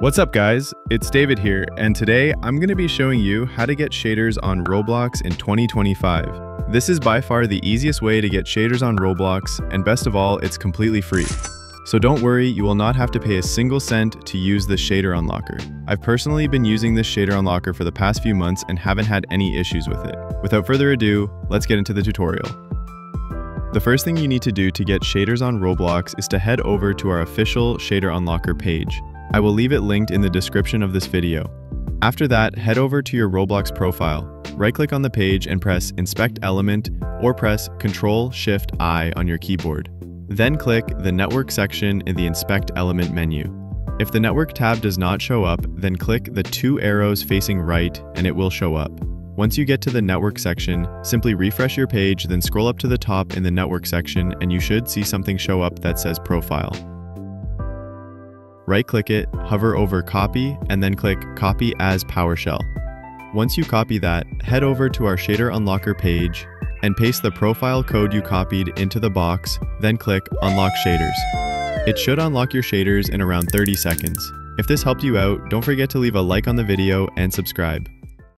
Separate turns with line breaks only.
What's up guys, it's David here, and today I'm going to be showing you how to get shaders on Roblox in 2025. This is by far the easiest way to get shaders on Roblox, and best of all, it's completely free. So don't worry, you will not have to pay a single cent to use the shader unlocker. I've personally been using this shader unlocker for the past few months and haven't had any issues with it. Without further ado, let's get into the tutorial. The first thing you need to do to get shaders on Roblox is to head over to our official shader unlocker page. I will leave it linked in the description of this video. After that, head over to your Roblox profile, right-click on the page and press Inspect Element or press Ctrl-Shift-I on your keyboard. Then click the Network section in the Inspect Element menu. If the Network tab does not show up, then click the two arrows facing right and it will show up. Once you get to the Network section, simply refresh your page, then scroll up to the top in the Network section and you should see something show up that says Profile. Right-click it, hover over Copy, and then click Copy as PowerShell. Once you copy that, head over to our Shader Unlocker page and paste the profile code you copied into the box, then click Unlock Shaders. It should unlock your shaders in around 30 seconds. If this helped you out, don't forget to leave a like on the video and subscribe.